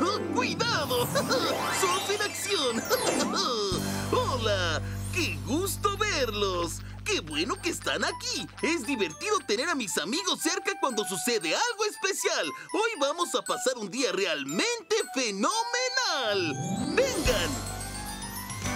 ¡Cuidado! ¡Sos en acción! ¡Hola! ¡Qué gusto verlos! ¡Qué bueno que están aquí! Es divertido tener a mis amigos cerca cuando sucede algo especial. Hoy vamos a pasar un día realmente fenomenal. ¡Vengan!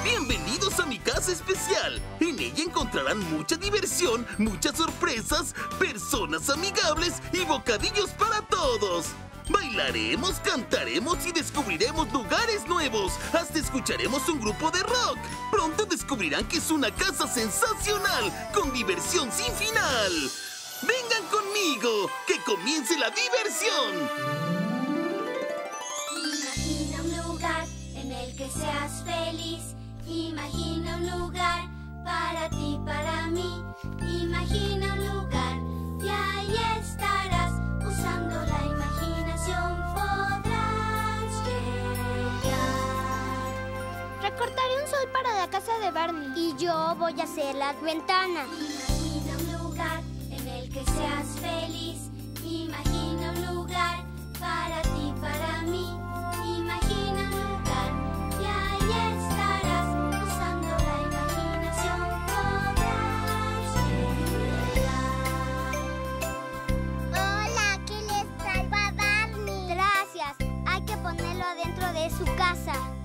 Bienvenidos a mi casa especial. En ella encontrarán mucha diversión, muchas sorpresas, personas amigables y bocadillos para todos. Bailaremos, cantaremos y descubriremos lugares nuevos. Hasta escucharemos un grupo de rock. Pronto descubrirán que es una casa sensacional, con diversión sin final. Vengan conmigo, que comience la diversión. Imagina un lugar en el que seas feliz. Imagina un lugar para ti, para mí. Imagina un lugar la casa de Barney. Y yo voy a hacer las ventanas. Imagina un lugar en el que seas feliz. Imagina un lugar para ti, para mí. Imagina un lugar y ahí estarás. Usando la imaginación podrás llegar. Hola, ¿qué les traigo a Barney? Gracias. Hay que ponerlo adentro de su casa.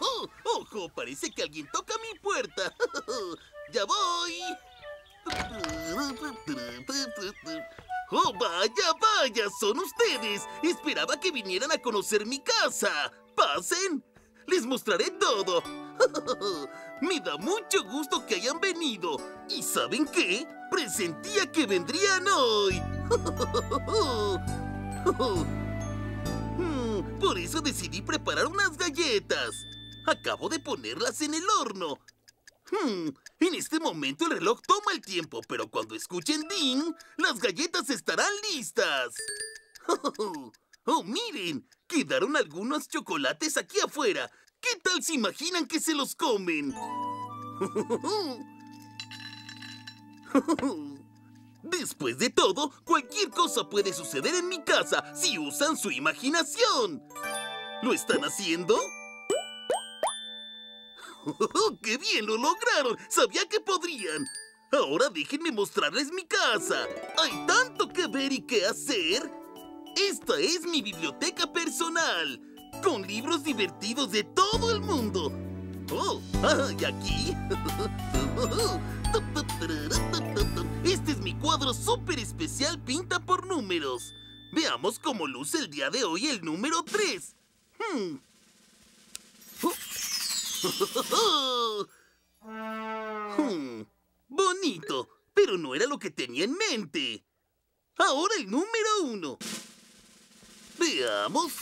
¡Oh, ¡Ojo! Parece que alguien toca mi puerta. ¡Ya voy! ¡Oh, vaya, vaya! ¡Son ustedes! Esperaba que vinieran a conocer mi casa. ¡Pasen! Les mostraré todo. Me da mucho gusto que hayan venido. ¿Y saben qué? Presentía que vendrían hoy. Mm, Por eso decidí preparar unas galletas. Acabo de ponerlas en el horno. Hmm, en este momento el reloj toma el tiempo, pero cuando escuchen ding, las galletas estarán listas. Oh, miren, quedaron algunos chocolates aquí afuera. ¿Qué tal se imaginan que se los comen? Después de todo, cualquier cosa puede suceder en mi casa si usan su imaginación. ¿Lo están haciendo? ¡Qué bien lo lograron! Sabía que podrían. Ahora déjenme mostrarles mi casa. Hay tanto que ver y que hacer. Esta es mi biblioteca personal, con libros divertidos de todo el mundo. Oh, ah, y aquí. Este es mi cuadro súper especial pinta por números. Veamos cómo luce el día de hoy el número 3. Hmm. Hmm, Bonito, pero no era lo que tenía en mente. Ahora el número uno. Veamos.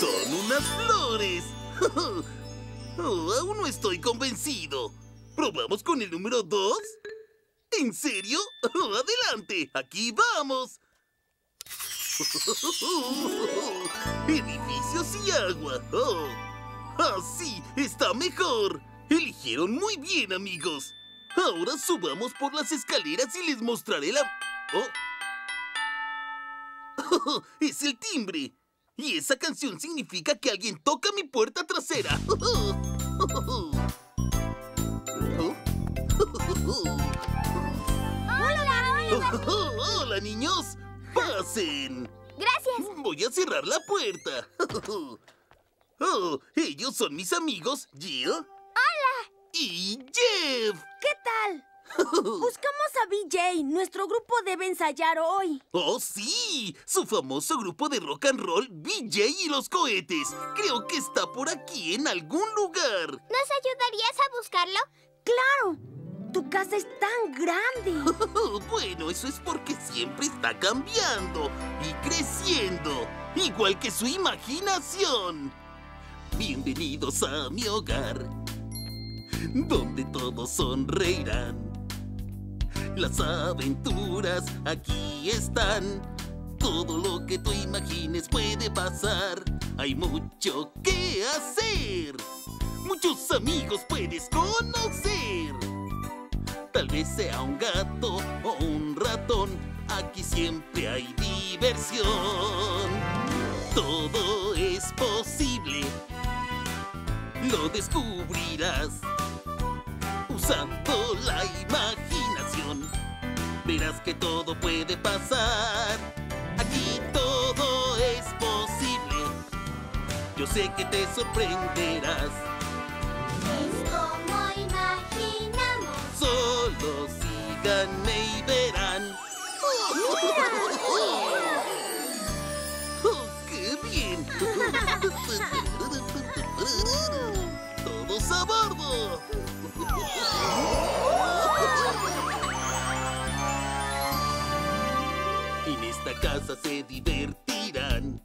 Son unas flores. Oh, aún no estoy convencido. ¿Probamos con el número dos? ¿En serio? Adelante, aquí vamos. Edificios y agua. Oh. Así está mejor. Eligieron muy bien, amigos. Ahora subamos por las escaleras y les mostraré la... Oh. es el timbre. Y esa canción significa que alguien toca mi puerta trasera. ¡Hola! ¡Hola! Hola, niños. Pasen. Gracias. Voy a cerrar la puerta. Oh, ellos son mis amigos Jill. ¡Hola! Y Jeff. ¿Qué tal? Buscamos a BJ. Nuestro grupo debe ensayar hoy. ¡Oh, sí! Su famoso grupo de rock and roll, BJ y los cohetes. Creo que está por aquí en algún lugar. ¿Nos ayudarías a buscarlo? ¡Claro! Tu casa es tan grande. bueno, eso es porque siempre está cambiando y creciendo, igual que su imaginación. Bienvenidos a mi hogar. donde todos sonreirán. Las aventuras aquí están. Todo lo que tú imagines puede pasar. Hay mucho que hacer. Muchos amigos puedes conocer. Tal vez sea un gato o un ratón. Aquí siempre hay diversión. Todo es posible. Lo descubrirás usando la imaginación. Verás que todo puede pasar. Aquí todo es posible. Yo sé que te sorprenderás. Es como imaginamos. Solo síganme y verán. ¡Oh, qué bien! ¡Todos a bordo! En esta casa se divertirán.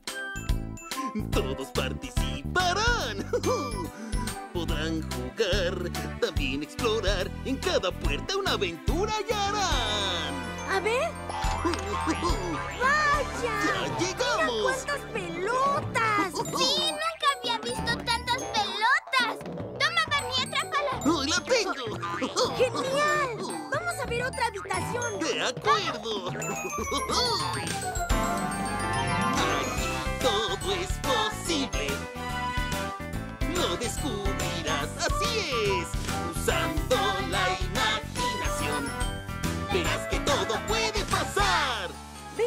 Todos participarán. Podrán jugar, también explorar. En cada puerta una aventura hallarán. A ver, ¡vaya! ¡Ya llegamos! ¡Cuántas pelotas! ¡Sí! Otra habitación. ¡De acuerdo! Aquí todo es posible. Lo descubrirás, así es. Usando la imaginación. Verás que todo puede pasar.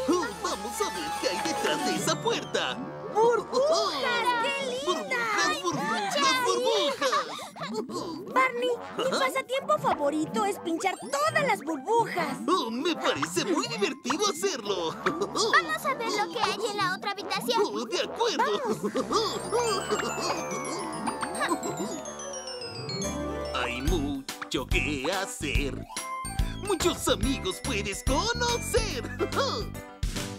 Oh, vamos a ver qué hay detrás de esa puerta. ¡Burbujas! ¡Qué ¡Burbujas, burbujas! Barney, mi pasatiempo favorito es pinchar todas las burbujas. Oh, me parece muy divertido hacerlo. Vamos a ver lo que hay en la otra habitación. Oh, de acuerdo. Hay mucho que hacer. Muchos amigos puedes conocer.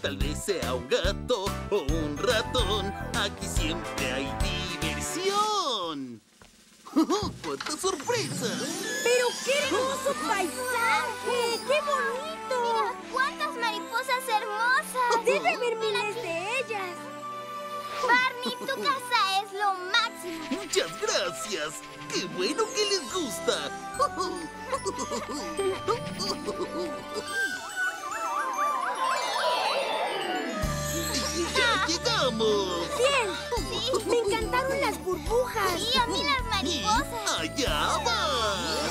Tal vez sea un gato o un ratón. Aquí siempre hay. ¡Cuántas sorpresas! ¡Pero qué hermoso paisaje! ¡Qué bonito! ¡Mira cuántas mariposas hermosas! Debe haber miles de ellas. Barney, tu casa es lo máximo. ¡Muchas gracias! ¡Qué bueno que les gusta! ¡Ya llegamos! ¡Bien! Me encantaron las burbujas. Y a mí las ¡Y mariposas. allá van!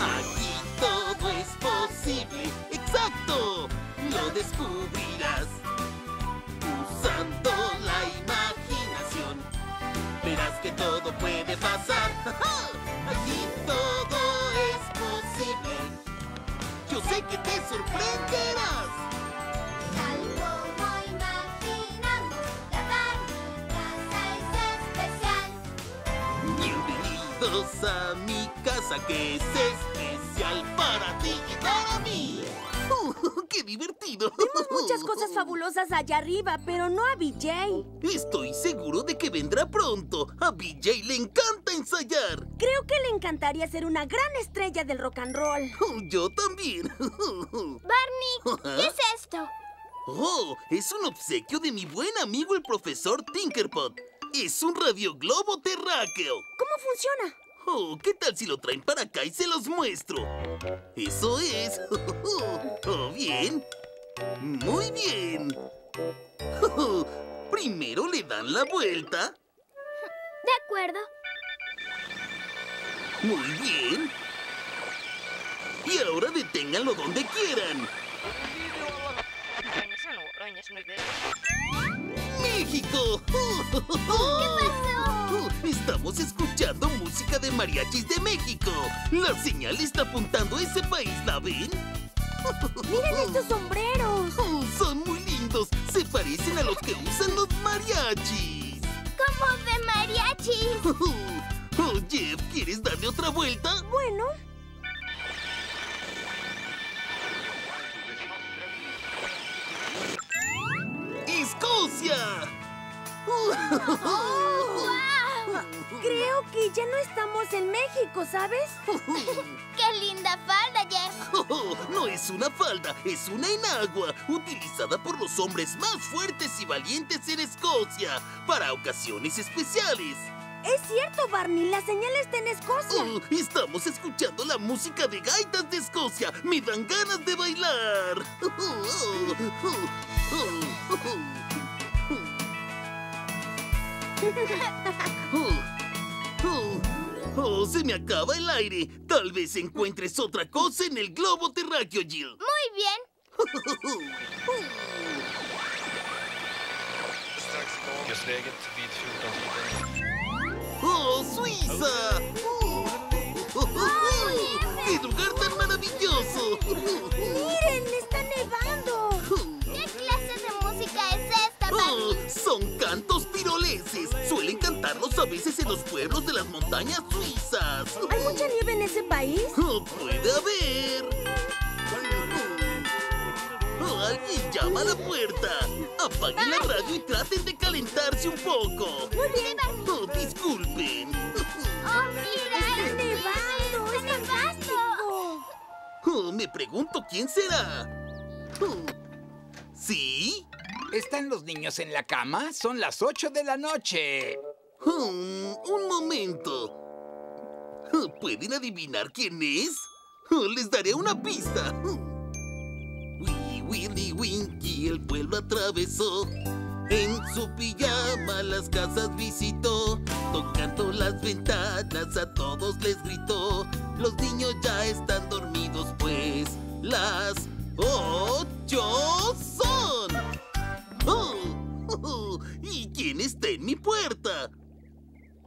Aquí todo es posible. ¡Exacto! Lo descubrirás usando la imaginación. Verás que todo puede pasar. Aquí todo es posible. Yo sé que te sorprenderás. Bienvenidos a mi casa que es especial para ti y para mí. ¡Oh, ¡Qué divertido! Vemos muchas cosas fabulosas allá arriba, pero no a BJ. Estoy seguro de que vendrá pronto. A BJ le encanta ensayar. Creo que le encantaría ser una gran estrella del rock and roll. Oh, Yo también. Barney, ¿qué es esto? Oh, es un obsequio de mi buen amigo el profesor Tinkerpot. Es un radioglobo terráqueo. ¿Cómo funciona? Oh, ¿qué tal si lo traen para acá y se los muestro? Eso es. Oh, bien. Muy bien. Primero le dan la vuelta. De acuerdo. Muy bien. Y ahora deténganlo donde quieran. ¡México! ¿Qué pasó? Estamos escuchando música de mariachis de México. La señal está apuntando a ese país, ¿la ven? ¡Miren estos sombreros! Oh, son muy lindos. Se parecen a los que usan los mariachis. Como de mariachis. Oh, Jeff, ¿quieres darle otra vuelta? Bueno, ¡Escocia! Creo que ya no estamos en México, ¿sabes? ¡Qué linda falda, Jeff! Oh, no es una falda, es una enagua, utilizada por los hombres más fuertes y valientes en Escocia, para ocasiones especiales. Es cierto, Barney, la señal está en Escocia. Oh, estamos escuchando la música de gaitas de Escocia. Me dan ganas de bailar. Oh, oh, se me acaba el aire. Tal vez encuentres otra cosa en el globo terráqueo, Jill. Muy bien. Strax läget vid 14 ¡Oh, Suiza! ¡Oh, oh, oh! ¡Qué lugar tan maravilloso! ¡Miren, está nevando! ¿Qué clase de música es esta, Oh, Barney? son cantos tiroleses. A veces en los pueblos de las montañas suizas. ¿Hay mucha nieve en ese país? Oh, puede haber. Oh, alguien llama a la puerta. Apaguen la radio y traten de calentarse un poco. Muy bien, Barney. Oh, disculpen. ¡Oh, mira! ¡Está nevando! ¡Es fantástico! Oh, me pregunto quién será. Oh, ¿Sí? ¿Están los niños en la cama? Son las 8 de la noche. Hmm, un momento. Oh, ¿Pueden adivinar quién es? Oh, les daré una pista. Wee Willy Winky el pueblo atravesó. En su pijama las casas visitó. Tocando las ventanas a todos les gritó. Los niños ya están dormidos pues las ocho son. ¿Y quién está en mi puerta?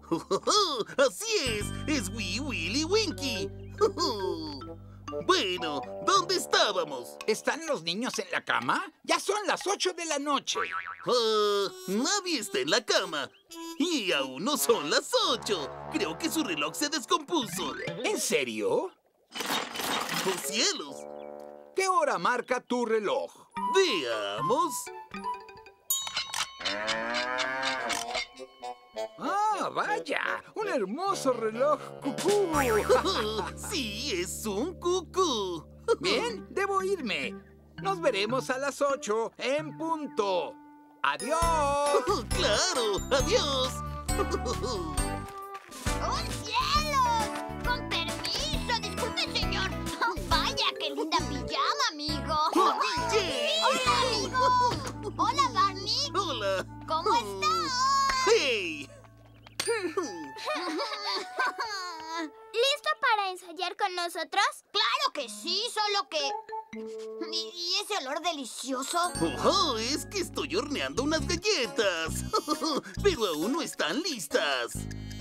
Oh, Así es, es Wee Willy Winky. Bueno, ¿dónde estábamos? ¿Están los niños en la cama? Ya son las 8 de la noche. Ah, nadie está en la cama. Y aún no son las ocho. Creo que su reloj se descompuso. ¿En serio? ¡Oh, cielos! ¿Qué hora marca tu reloj? Veamos. ¡Ah, vaya! ¡Un hermoso reloj cucú! Sí, es un cucú. Bien, debo irme. Nos veremos a las 8 en punto. ¡Adiós! ¡Claro! ¡Adiós! ¡Un cielo! ¡Con permiso! Disculpe, señor. Oh, vaya, qué linda pijama, amigo. ¡Oh! ¡Hola, amigo! ¡Hola, Barney! ¡Hola! ¿Cómo estás? ¿Listo para ensayar con nosotros? Claro que sí, solo que... ¿Y, y ese olor delicioso? ¡Oh, es que estoy horneando unas galletas! Pero aún no están listas.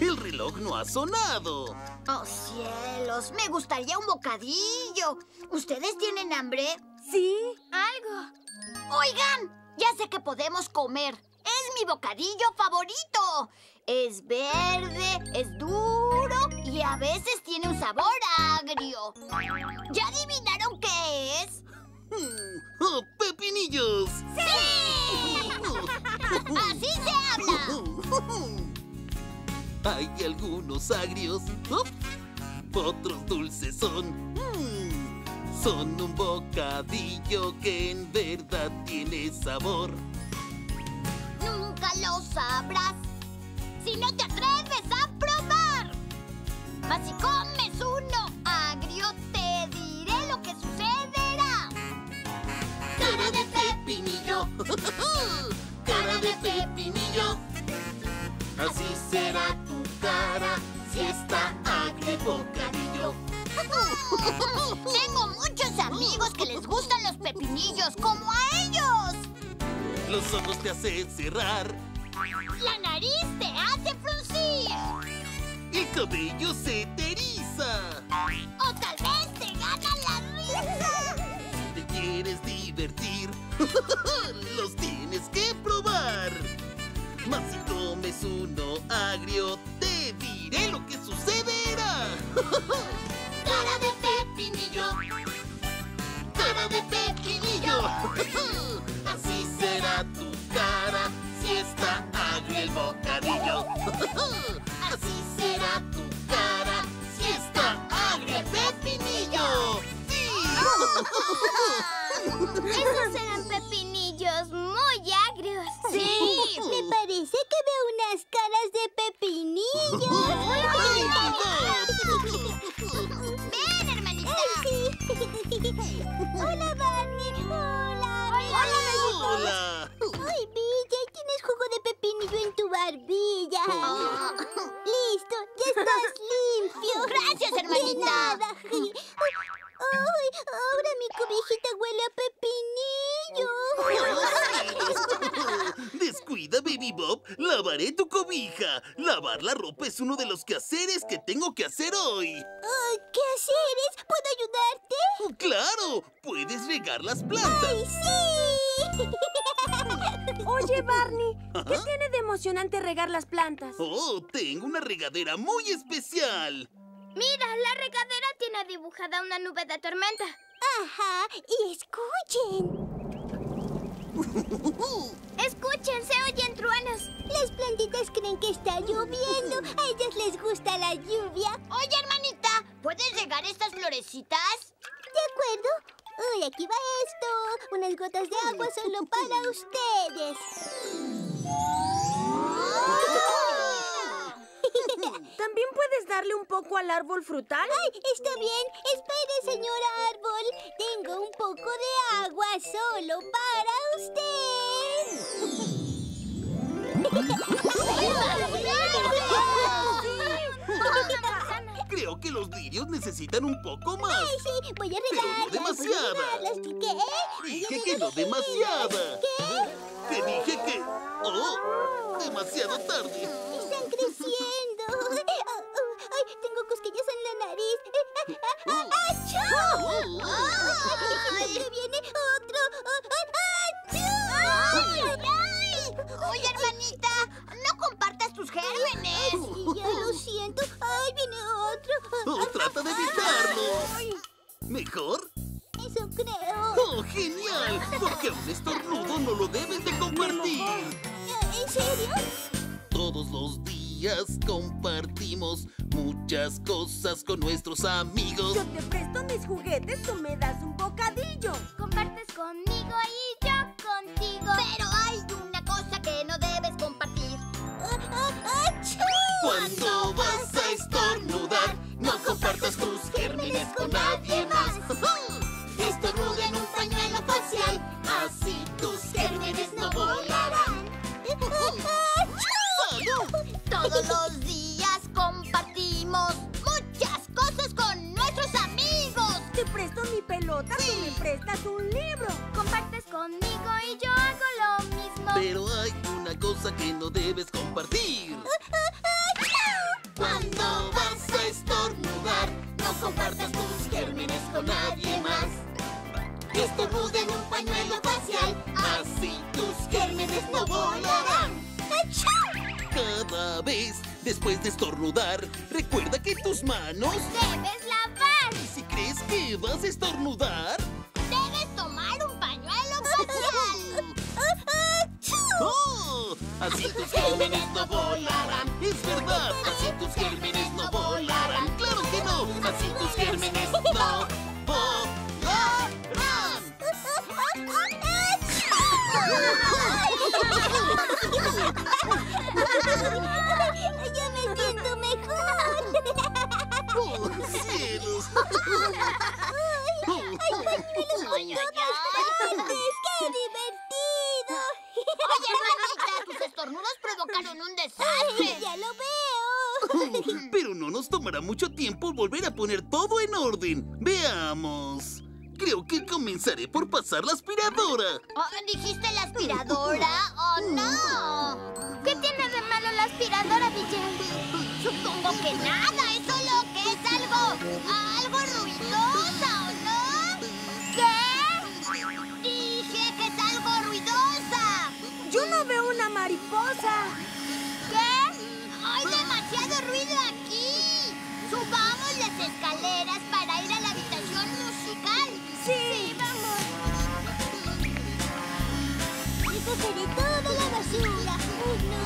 El reloj no ha sonado. ¡Oh, cielos! Me gustaría un bocadillo. ¿Ustedes tienen hambre? Sí. Algo. Oigan, ya sé que podemos comer. Es mi bocadillo favorito. Es verde, es duro y a veces tiene un sabor agrio. ¿Ya adivinaron qué es? ¡Oh, pepinillos! ¡Sí! ¡Así se habla! Hay algunos agrios, otros dulces son. Son un bocadillo que en verdad tiene sabor. Nunca lo sabrás si no te atreves a probar. Mas si comes uno agrio, te diré lo que sucederá. Cara de pepinillo, cara de pepinillo. Así será tu cara si está agrio bocadillo. Tengo muchos amigos que les gustan los pepinillos como a ellos. Los ojos te hacen cerrar, La nariz cabello se te eriza. O tal vez te gana la risa. Si te quieres divertir, los tienes que probar. Mas si comes uno agrio, te diré lo que sucederá. Cara de pepinillo, cara de pepinillo. Así será tu cara si está agrio el bocadillo será tu cara si está agria Pepinillo? ¡Sí! Esos eran pepinillos muy agrios. ¡Sí! Me parece que veo unas caras de pepinillos. ¡Ven, hermanita! ¡Hola, Barney! ¡Hola! ¡Hola! ¡Hola! ¡Hola! ¡Hola! Tienes jugo de pepinillo en tu barbilla. Listo, ya estás limpio. Gracias, De hermanita. nada. Ay, ahora mi cobijita huele a pepinillo. Descuida, Baby Bob. Lavaré tu cobija. Lavar la ropa es uno de los quehaceres que tengo que hacer hoy. Ay, ¿Qué haceres? ¿Puedo ayudarte? Oh, ¡Claro! Puedes regar las plantas. ¡Ay, sí! Oye, Barney, ¿qué tiene de emocionante regar las plantas? Oh, tengo una regadera muy especial. Mira, la regadera tiene dibujada una nube de tormenta. Ajá, y escuchen. Escuchen, se oyen truenos. Las plantitas creen que está lloviendo. A ellas les gusta la lluvia. Oye, hermanita, ¿puedes regar estas florecitas? ¿De acuerdo? Uy, aquí va esto. Unas gotas de agua solo para ustedes. ¿También puedes darle un poco al árbol frutal? Ay, está bien. Espere, señora árbol. Tengo un poco de agua solo para usted. Creo que los lirios necesitan un poco más. Ay, sí, voy a Pero no regarlas. demasiada. Regarlas. ¿Qué? Dije que no demasiada. ¿Qué? Te dije que... ¡Oh! Demasiado tarde. Están creciendo. Ay, tengo cosquillas en la nariz. ¡Achú! ¡Ay! ¡Que viene otro! ¡Achú! Oye, hermanita, no compartas tus gérmenes. Sí, ya lo siento. ¡Ay, viene otro! ¡Oh, trata de evitarlo! ¿Mejor? Eso creo. ¡Oh, genial! Porque un estornudo no lo debes de compartir. ¿En serio? Todos los días compartimos muchas cosas con nuestros amigos. Yo te presto mis juguetes, tú me das un bocadillo. Tus gérmenes con nadie más. Estornuda en un pañuelo facial, así tus gérmenes no volarán. Todos los días compartimos muchas cosas con nuestros amigos. Te presto mi pelota, tú me prestas un libro. Compartes conmigo y yo hago lo mismo. Pero hay una cosa que no debes compartir. compartas tus gérmenes con nadie más. Estornuda en un pañuelo facial, así tus gérmenes no volarán. Cada vez después de estornudar, recuerda que tus manos, Debes lavar. y si crees que vas a estornudar, Debes tomar un pañuelo facial. ¡Oh! Así tus gérmenes no volarán. Es verdad, así tus gérmenes no volarán. Claro que no, así tus gérmenes no volarán. Veamos. Creo que comenzaré por pasar la aspiradora. Oh, ¿Dijiste la aspiradora? ¡Oh, no! ¿Qué tiene de malo la aspiradora, DJ? Supongo que nada, es solo que es algo... algo ruidosa, ¿o no? ¿Qué? Dije que es algo ruidosa. Yo no veo una mariposa. ¿Qué? ¡Hay demasiado ruido aquí! Subamos las escaleras para ir a la habitación musical. Sí, sí vamos. Recogeré toda la basura. Uno,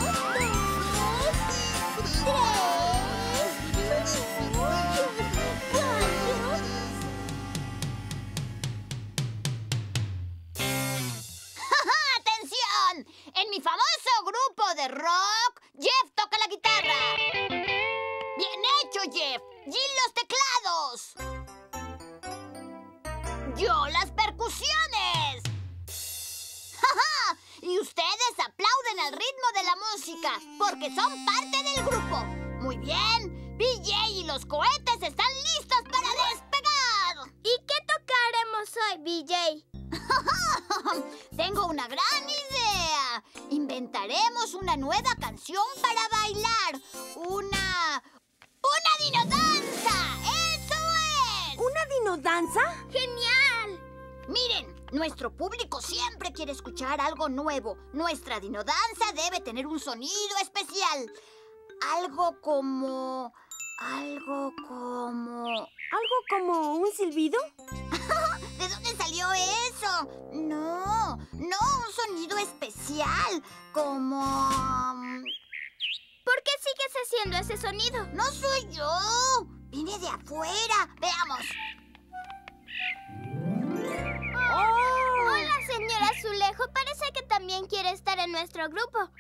dos, tres, cuatro. ¡Atención! En mi famoso grupo de rock, Jeff toca la guitarra. Bien hecho, Jeff. Jill los teclados. Yo las percusiones. ¡Ja, Y ustedes aplauden al ritmo de la música, porque son parte del grupo. Muy bien. BJ y los cohetes están listos para despegar. ¿Y qué tocaremos hoy, BJ? Tengo una gran idea. Inventaremos una nueva canción para bailar. Una... ¡Una dinodanza! ¡Eso es! ¿Una dinodanza? ¡Genial! Miren, nuestro público siempre quiere escuchar algo nuevo. Nuestra dinodanza debe tener un sonido especial. Algo como... Algo como... ¿Algo como un silbido? ¿De dónde salió eso? No, no un sonido especial. Como... ¿Por qué sigues haciendo ese sonido? No soy yo. Viene de afuera. Veamos. Hola, señora Azulejo. Parece que también quiere estar en nuestro grupo.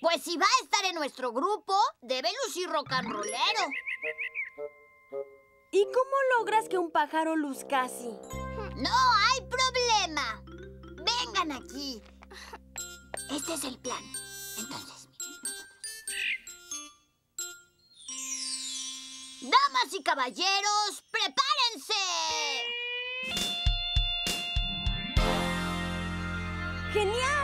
Pues si va a estar en nuestro grupo, debe lucir rock and rollero. ¿Y cómo logras que un pájaro luzca así? No hay problema. Vengan aquí. Este es el plan. Entonces, Damas y caballeros, prepárense. ¡Genial!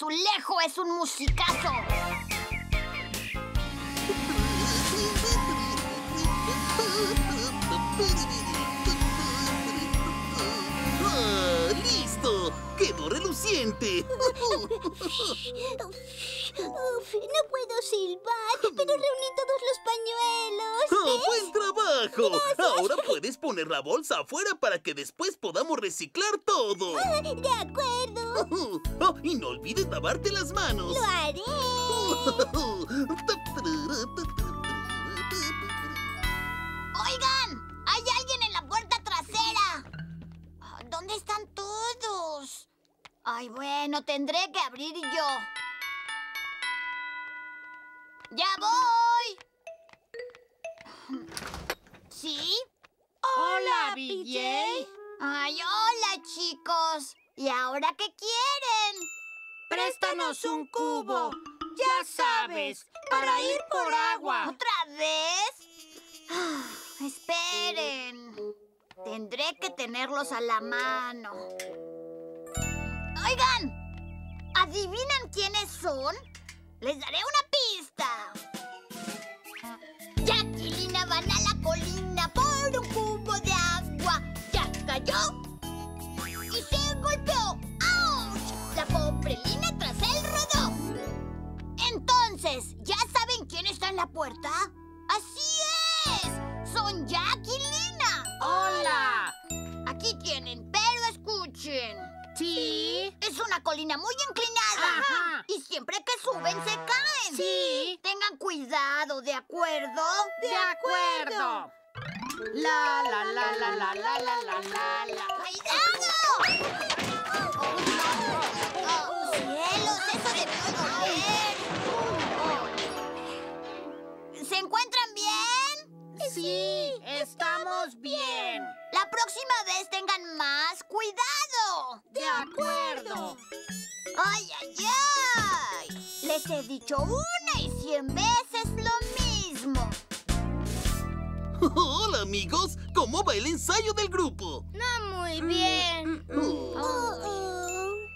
Azulejo es un musicazo. ¡Ah, ¡Listo! ¡Quedó reluciente! no puedo silbar, pero reuní todos los pañuelos. ¡Oh, buen trabajo! Ahora puedes poner la bolsa afuera para que después podamos reciclar todo. De acuerdo, Oh, y no olvides lavarte las manos. lo haré. Oigan, hay alguien en la puerta trasera. Ah, ¿Dónde están todos? Ay, bueno, tendré que abrir yo. ¡Ya voy! ¿Sí? Hola, BJ. Ay, hola, chicos. ¿Y ahora qué quieren? Préstanos un cubo. Ya sabes, para ir por agua. ¿Otra vez? Ah, esperen. Tendré que tenerlos a la mano. Oigan, ¿adivinan quiénes son? Les daré una pista. La la la la la la la la. ¡Cuidado! ¡Oh, cielos! ¡Eso debió doler! ¿Se encuentran bien? Sí, estamos bien. La próxima vez tengan más cuidado. De acuerdo. ¡Ay, ay, ay! Les he dicho una y cien veces lo mismo. Hola, amigos. ¿Cómo va el ensayo del grupo? No muy bien. Oh,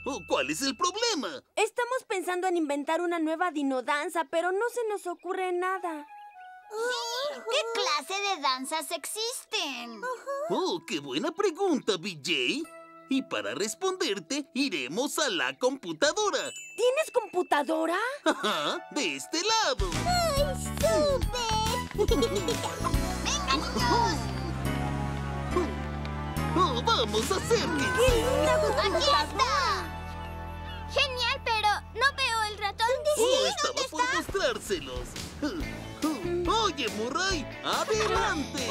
oh, ¿Cuál es el problema? Estamos pensando en inventar una nueva dinodanza, pero no se nos ocurre nada. ¿Qué clase de danzas existen? Oh, qué buena pregunta, BJ. Y para responderte, iremos a la computadora. ¿Tienes computadora? Ajá, de este lado. ¡Venga, niños! Oh, vamos, acérquense. ¡Aquí está! Genial, pero no veo el ratón. Oh, estaba por mostrárselos. Oye, Murray, adelante.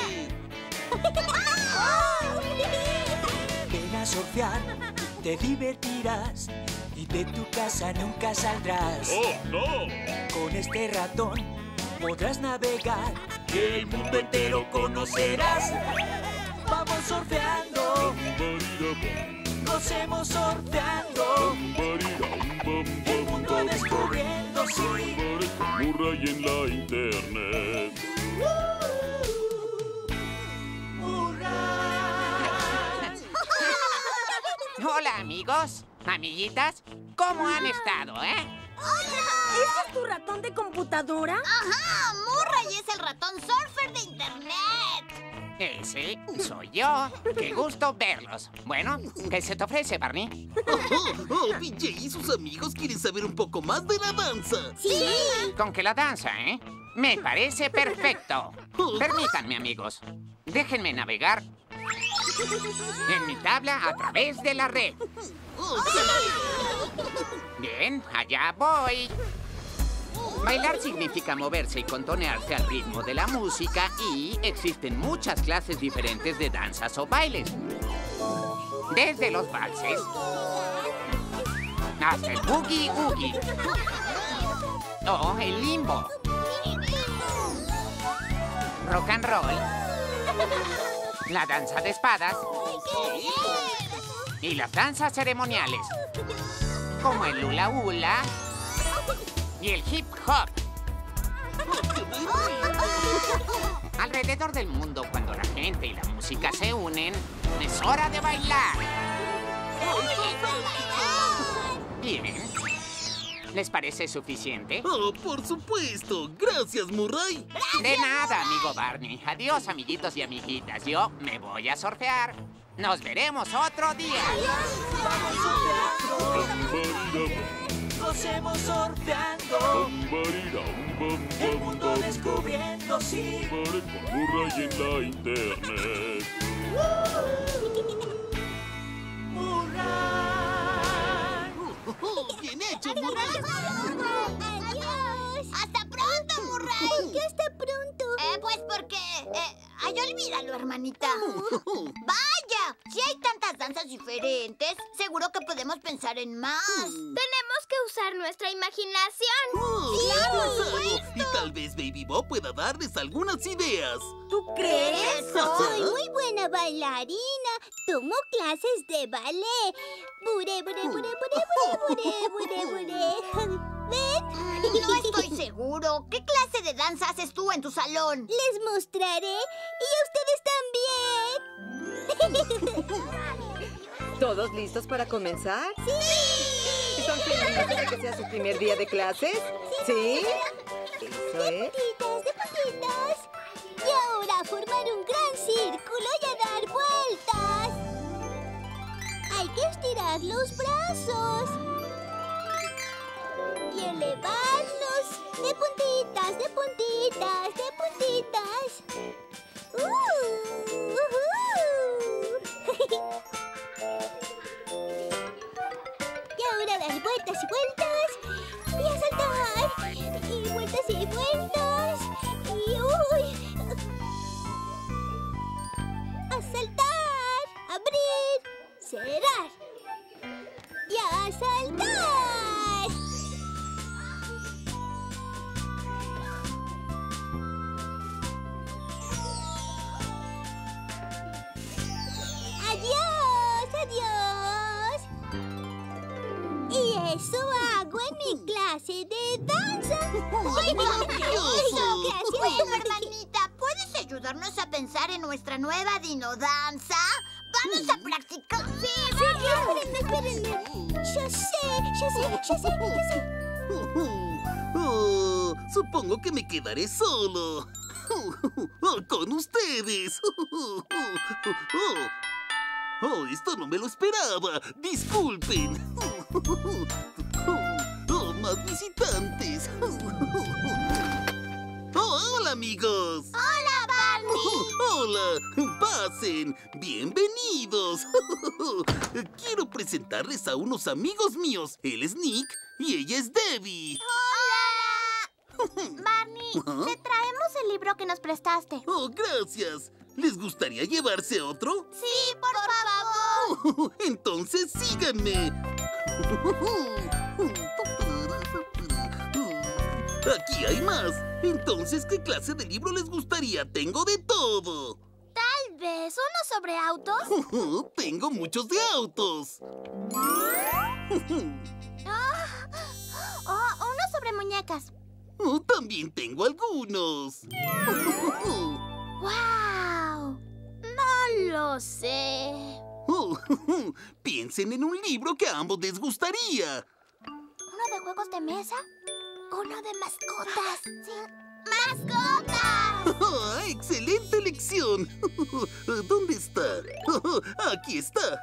Ven a surfear, te divertirás y de tu casa nunca saldrás. ¡Oh, no! Con este ratón podrás navegar y el mundo entero conocerás. Vamos surfeando, gocemos surfeando, el mundo descubriendo, sí. Murray en la internet. Hola, amigos, amiguitas. ¿Cómo han estado, eh? ¿Ese es tu ratón de computadora? ¡Ajá! ¡Murray es el ratón surfer de internet! Ese soy yo. Qué gusto verlos. Bueno, ¿qué se te ofrece, Barney? Oh, oh, oh, BJ y sus amigos quieren saber un poco más de la danza. ¡Sí! Con que la danza, ¿eh? Me parece perfecto. Permítanme, amigos. Déjenme navegar en mi tabla a través de la red. Bien, allá voy. Bailar significa moverse y contonearse al ritmo de la música y existen muchas clases diferentes de danzas o bailes. Desde los valses hasta el boogie oogie o el limbo, rock and roll, la danza de espadas y las danzas ceremoniales, como el hula hula y el hip hop. Alrededor del mundo, cuando la gente y la música se unen, es hora de bailar. Bien. ¿Les parece suficiente? Oh, por supuesto. Gracias, Murray. De nada, amigo Barney. Adiós, amiguitos y amiguitas. Yo me voy a surfear. Nos veremos otro día. Gocemos surfeando, el mundo descubriendo, sí. Murray en la internet. Bien hecho, Murray. ¡Adiós! ¡Hasta pronto, Murray! ¿Por qué hasta pronto? Eh, pues porque... Eh, ay, olvídalo, hermanita. ¡Vaya! Si hay tantas danzas diferentes, seguro que podemos pensar en más. Tenemos que usar nuestra imaginación. ¡Claro, por claro. supuesto! Y tal vez Baby Bob pueda darles algunas ideas. ¿Tú crees? Soy muy buena bailarina. Tomo clases de ballet. Bure, bure, bure, bure, bure, bure, bure, bure. ¿Ven? No estoy seguro. ¿Qué clase de danza haces tú en tu salón? Les mostraré. Y ustedes también. ¿Todos listos para comenzar? ¡Sí! ¿Están felices de que sea su primer día de clases? ¿Sí? Eso es. Puntitas de puntitas. Y ahora a formar un gran círculo y a dar vueltas. Hay que estirar los brazos. Y elevarlos. De puntitas, de puntitas, de puntitas. ¡Uh! ¡Uhú! Y vueltas y vueltas. Y a saltar. Y vueltas y vueltas. Y uy. A saltar. Abrir. Cerrar. Y a saltar. Danza. ¡Ay, maravilloso! Gracias. Bueno, hermanita, ¿puedes ayudarnos a pensar en nuestra nueva dinodanza? ¿Vamos a practicar? Sí, sí, espérenme, espérenme. Yo sé, yo sé, yo sé, yo sé. Oh, supongo que me quedaré solo. Oh, con ustedes. Oh, oh, esto no me lo esperaba. Disculpen. Hola, pasen, bienvenidos. Quiero presentarles a unos amigos míos. Él es Nick y ella es Debbie. Barney, Ajá. te traemos el libro que nos prestaste. Oh, gracias. ¿Les gustaría llevarse otro? Sí, por favor. Entonces síganme. Aquí hay más. Entonces, ¿qué clase de libro les gustaría? Tengo de todo. Tal vez uno sobre autos. Tengo muchos de autos. O uno sobre muñecas. Oh, También tengo algunos. ¡Wow! No lo sé. Oh, Piensen en un libro que a ambos les gustaría. ¿Uno de juegos de mesa? ¿Uno de mascotas? Sí. ¡Mascotas! Ah, ¡Excelente elección! ¿Dónde está? Aquí está.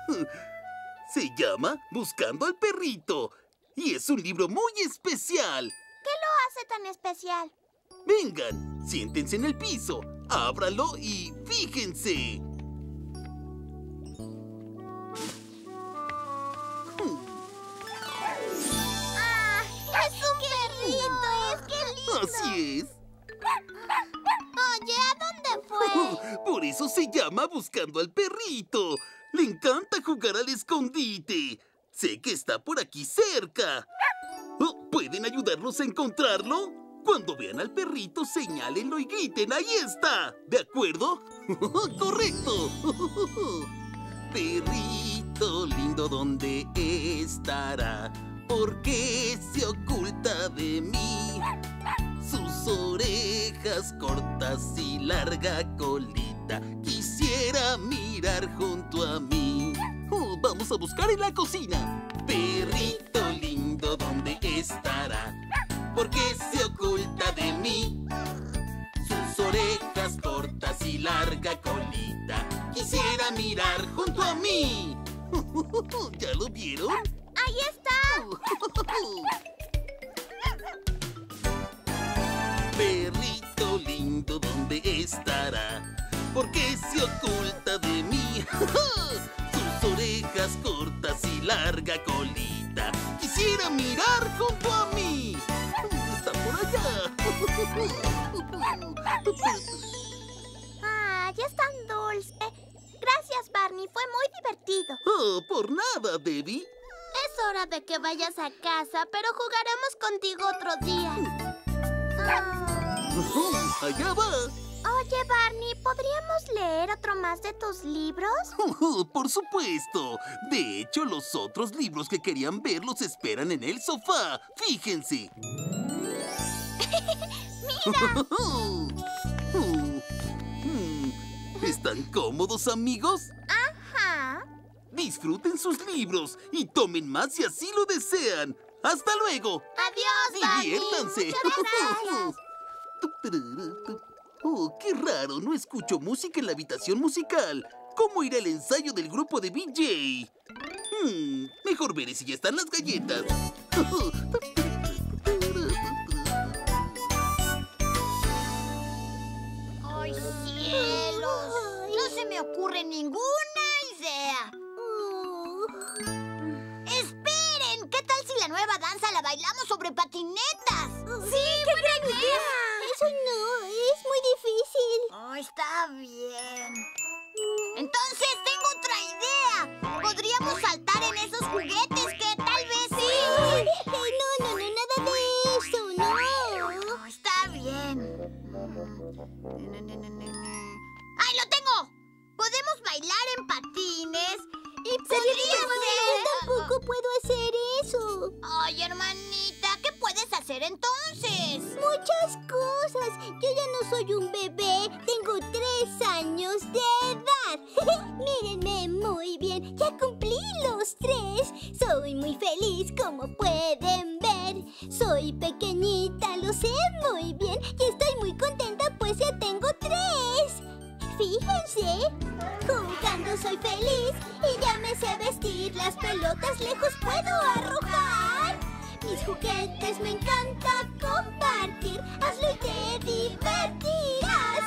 Se llama Buscando al perrito. Y es un libro muy especial. ¿Qué lo hace tan especial? Vengan, siéntense en el piso, ábranlo y fíjense. ¡Ah! ¡Es un perrito! ¡Es que lindo! Así es. Oye, ¿a dónde fue? Por eso se llama Buscando al perrito. Le encanta jugar al escondite. Sé que está por aquí cerca. Oh, ¿Pueden ayudarnos a encontrarlo? Cuando vean al perrito, señálenlo y griten, ¡ahí está! ¿De acuerdo? ¡Correcto! Perrito lindo, ¿dónde estará? ¿Por qué se oculta de mí? Sus orejas cortas y larga colita Quisiera mirar junto a mí Oh, Vamos a buscar en la cocina Perrito lindo, ¿dónde estará? ¿Por qué se oculta de mí? Sus orejas cortas y larga colita Quisiera mirar junto a mí ¿Ya lo vieron? ¡Ahí está! Perrito lindo, ¿dónde estará? ¿Por qué se oculta de mí? Sus orejas cortas y larga colita Quisiera mirar junto a mí Está por allá ¡Ay, es tan dulce! Gracias, Barney. Fue muy divertido. Oh, por nada, Debbie Es hora de que vayas a casa, pero jugaremos contigo otro día. Ah. Oh, Allá va Oye, Barney, ¿podríamos leer otro más de tus libros? Oh, Por supuesto. De hecho, los otros libros que querían ver los esperan en el sofá. Fíjense. ¡Mira! ¿Están cómodos, amigos? Ajá. Disfruten sus libros y tomen más si así lo desean. ¡Hasta luego! Adiós. ¡Diviértanse! Muchas gracias. Oh, qué raro, no escucho música en la habitación musical. ¿Cómo ir al ensayo del grupo de BJ? Hmm, mejor veré si ya están las galletas. ¡Ay, cielos! No se me ocurre ninguna idea. ¡Esperen! ¿Qué tal si la nueva danza la bailamos sobre patinetas. ¡Sí, qué gran idea! Eso no, es muy difícil. Oh, está bien. Entonces tengo otra idea. Podríamos saltar en esos juguetes que tal vez sí. No, no, no, nada de eso, no. Oh, está bien. ¡Ay, lo tengo! Podemos bailar en patines y podría tampoco puedo hacer eso. Ay, hermanita, ¿qué puedes hacer entonces? Muchas cosas. Yo ya no soy un bebé. Tengo tres años de edad. Mírenme muy bien. Ya cumplí los tres. Soy muy feliz, como pueden ver. Soy pequeñita, lo sé muy bien. Y estoy muy contenta, pues ya tengo tres. Fíjense, soy feliz y ya me sé vestir. Las pelotas lejos puedo arrojar. Mis juguetes me encanta compartir. Hazlo y te divertirás.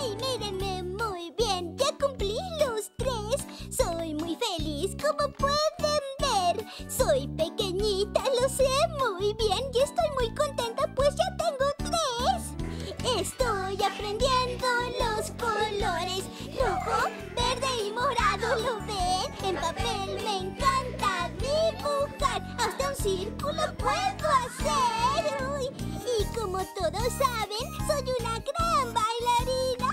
¡Uy! Mírenme muy bien, ya cumplí los tres. Soy muy feliz, como pueden ver. Soy pequeñita, lo sé muy bien. Y estoy círculo puedo hacer. Y como todos saben, soy una gran bailarina.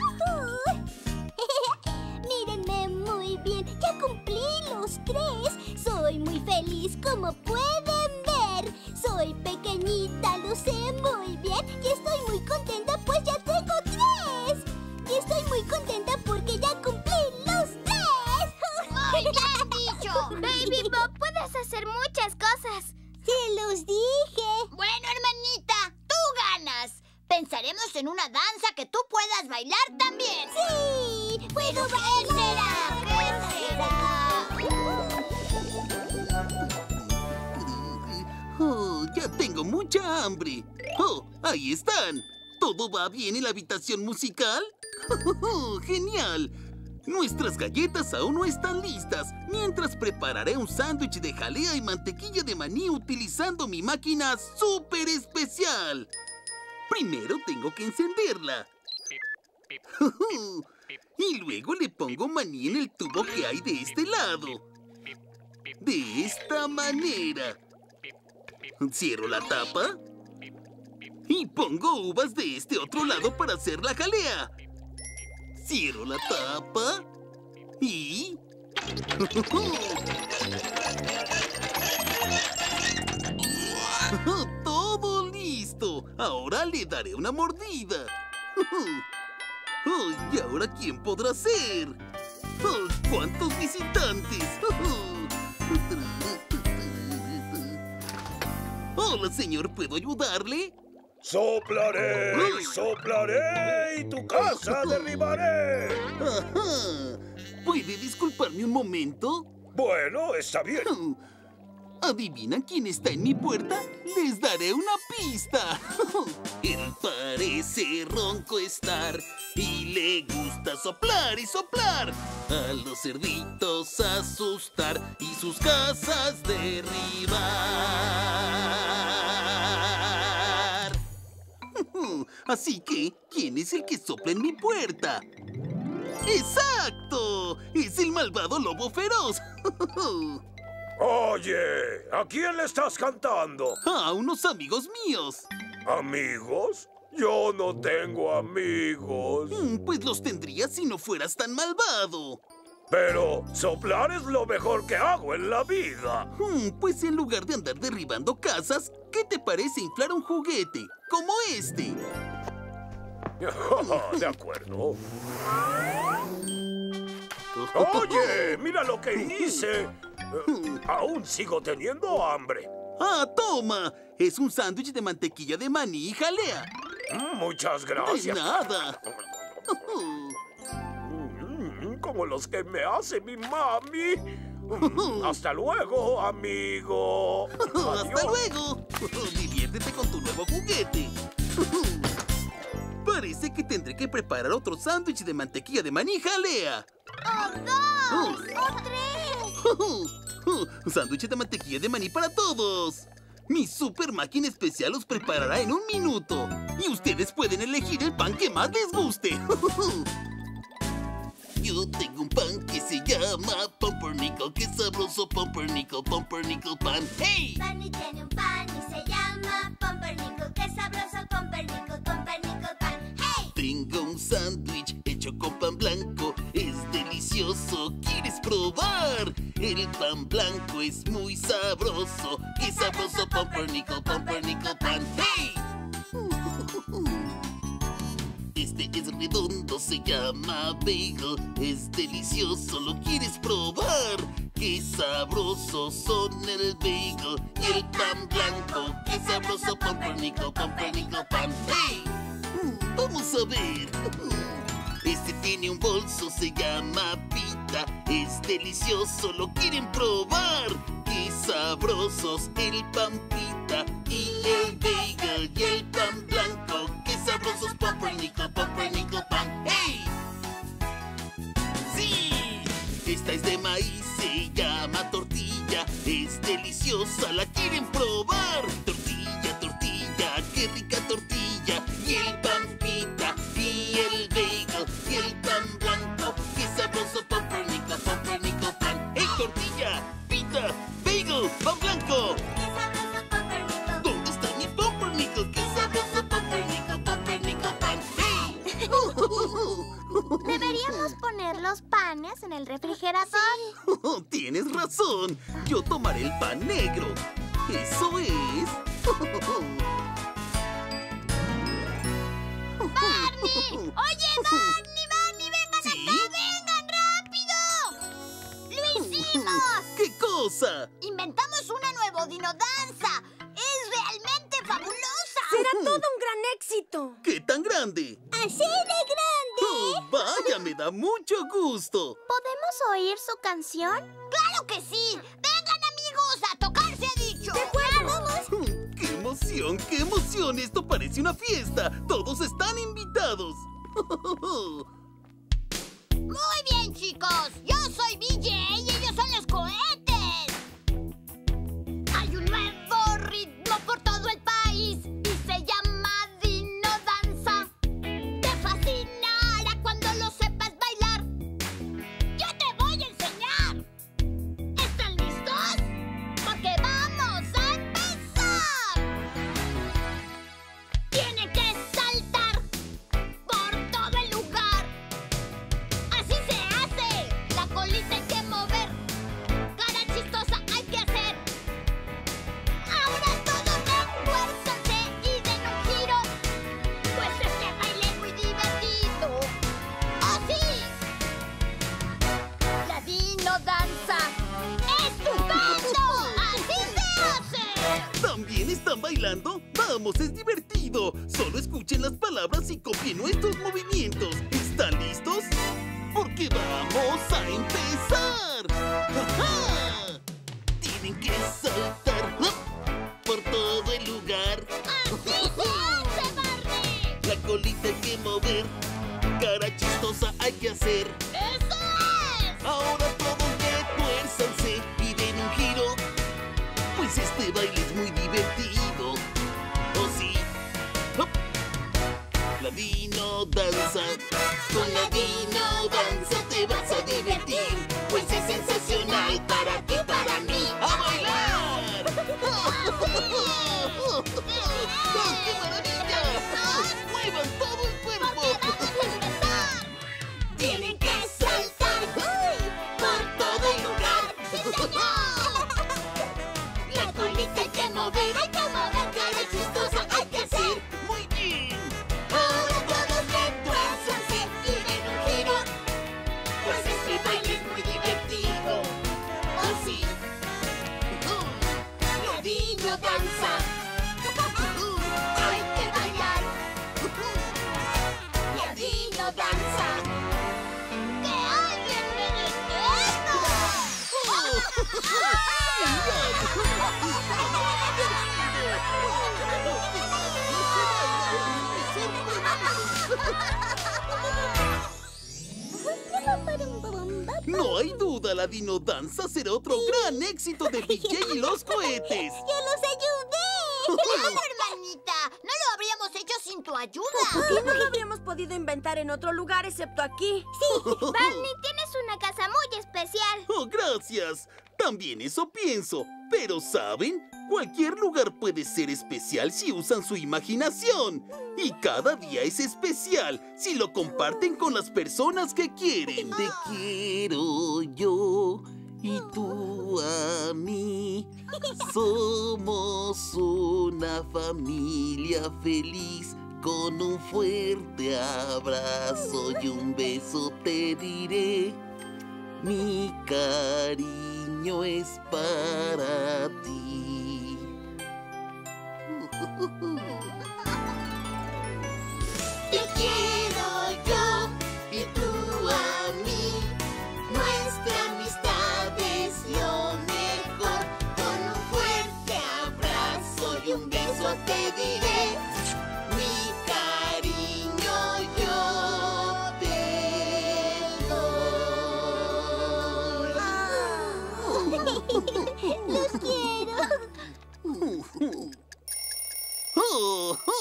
Mírenme muy bien, ya cumplí los tres. Soy muy feliz, como pueden ver. Soy pequeñita, lo sé muy bien. Y estoy muy contenta, Hacer muchas cosas. ¡Se los dije! Bueno, hermanita, tú ganas. Pensaremos en una danza que tú puedas bailar también. ¡Sí! ¡Puedo ¿Qué bailar! será? ¿Qué será? Oh, ya tengo mucha hambre. Oh, ahí están. ¿Todo va bien en la habitación musical? Oh, ¡Genial! Nuestras galletas aún no están listas, mientras prepararé un sándwich de jalea y mantequilla de maní utilizando mi máquina súper especial. Primero tengo que encenderla. Y luego le pongo maní en el tubo que hay de este lado. De esta manera. Cierro la tapa. Y pongo uvas de este otro lado para hacer la jalea. Cierro la tapa. Y... ¡Todo listo! Ahora le daré una mordida. ¿Y ahora quién podrá ser? ¡Cuántos visitantes! Hola, señor, ¿puedo ayudarle? Soplaré, soplaré y tu casa derribaré. Ajá. ¿Puede disculparme un momento? Bueno, está bien. ¿Adivinan quién está en mi puerta? Les daré una pista. Él parece ronco estar y le gusta soplar y soplar. A los cerditos asustar y sus casas derribar. Así que, ¿quién es el que sopla en mi puerta? ¡Exacto! ¡Es el malvado lobo feroz! Oye, ¿a quién le estás cantando? A unos amigos míos. ¿Amigos? Yo no tengo amigos. Mm, Pues los tendrías si no fueras tan malvado. Pero soplar es lo mejor que hago en la vida. Mm, Pues en lugar de andar derribando casas, ¿qué te parece inflar un juguete? Como este. De acuerdo. Oye, mira lo que hice. Eh, Aún sigo teniendo hambre. ¡Ah, toma! Es un sándwich de mantequilla de maní y jalea. Mm, Muchas De gracias. nada. Mm, Como los que me hace mi mami. Hasta luego, amigo. ¡Hasta luego! Diviértete con tu nuevo juguete. Parece que tendré que preparar otro sándwich de mantequilla de maní jalea. ¡Oh, dos! ¡O tres! ¡Sándwich de mantequilla de maní para todos! Mi super máquina especial los preparará en un minuto. Y ustedes pueden elegir el pan que más les guste. Yo tengo un pan que se llama Pumpernickel. ¡Qué sabroso Pumpernickel! Pumpernickel pan. ¡Hey! Barney tiene un pan y se llama Pumpernickel. ¡Qué sabroso Pumpernickel! Pumpernickel pan. ¡Hey! Tengo un sándwich hecho con pan blanco. Es delicioso. ¿Quieres probar? El pan blanco es muy sabroso. ¡Qué sabroso Pumpernickel! Pumpernickel pan. ¡Hey! Es redondo, se llama bagel. Es delicioso, ¿lo quieres probar? ¡Qué sabrosos son el bagel y el pan blanco! ¡Qué sabroso Pumpernickel! Pumpernickel pan. ¡Hey! Mm, Vamos a ver. Este tiene un bolso, se llama pita. Es delicioso, ¿lo quieren probar? ¡Qué sabrosos el pan pita y el bagel y el pan blanco! ¡Qué sabrosos Pumpernickel! Pumpernickel pan. ¡Hey! ¡Sí! Esta es de maíz, se llama tortilla. Es deliciosa, ¿la quieren probar? Deberíamos poner los panes en el refrigerador. Tienes razón. Yo tomaré el pan negro. Eso es. ¡Barney! ¡Oye, Barney, Barney! ¡Vengan ¿Sí? acá! ¡Vengan rápido! ¡Lo hicimos! ¿Qué cosa? ¡Inventamos una nueva dinodanza! ¡Es realmente fabulosa! Será todo un gran éxito. ¿Qué tan grande? ¡Así de grande! Oh, vaya, me da mucho gusto. ¿Podemos oír su canción? ¡Claro que sí! ¡Vengan, amigos! ¡A tocar se ha dicho! ¡De ¡Vamos! ¡Qué emoción, qué emoción! Esto parece una fiesta. Todos están invitados. Muy bien, chicos. Yo soy BJ bailando? ¡Vamos, es divertido! Solo escuchen las palabras y copien nuestros movimientos. ¿Están listos? Porque vamos a empezar. Tienen que saltar por todo el lugar. ¡Así se! La colita hay que mover. Cara chistosa hay que hacer. Danza. Con la en otro lugar excepto aquí. Barney, tienes una casa muy especial. Oh, gracias. También eso pienso. Pero, ¿saben? Cualquier lugar puede ser especial si usan su imaginación. Y cada día es especial si lo comparten con las personas que quieren. Te quiero yo y tú a mí. Somos una familia feliz. Con un fuerte abrazo y un beso te diré. Mi cariño es para ti.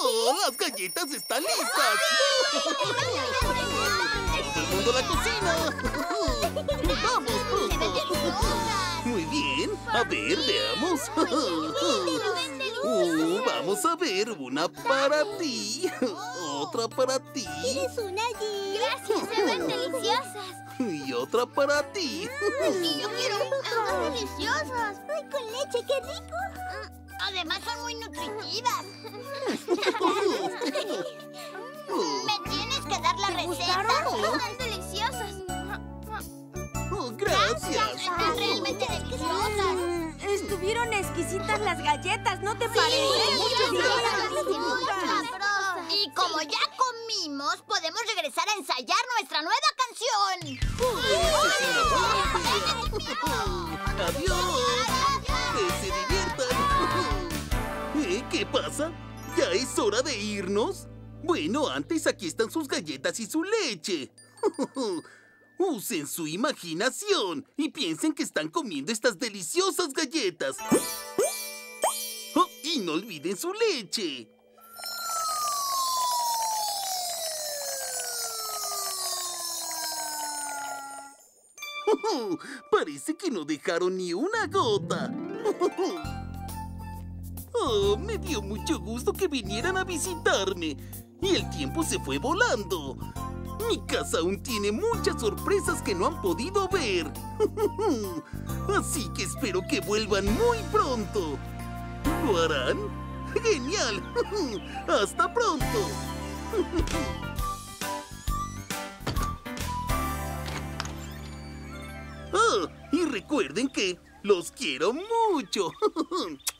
¡Oh! ¡Las galletas están listas! ¡Todo el mundo a la cocina! ¡Vamos pronto! Muy bien. A ver, veamos. Oh, vamos a ver. Una para ti. Otra para ti. ¿Tienes una allí? Gracias, se ven deliciosas. Y otra para ti. Y yo quiero... ¡Están deliciosas! ¡Ay, con leche, qué rico! Además son muy nutritivas. las galletas, ¿no te parece? Y como ya comimos, podemos regresar a ensayar nuestra nueva canción. Adiós. Que se diviertan. ¿Eh? ¿Qué pasa? ¿Ya es hora de irnos? Bueno, antes aquí están sus galletas y su leche. Usen su imaginación y piensen que están comiendo estas deliciosas galletas. Y no olviden su leche. Parece que no dejaron ni una gota. Oh, me dio mucho gusto que vinieran a visitarme. Y el tiempo se fue volando. Mi casa aún tiene muchas sorpresas que no han podido ver. Así que espero que vuelvan muy pronto. ¿Lo harán? ¡Genial! ¡Hasta pronto! Ah, y recuerden que los quiero mucho.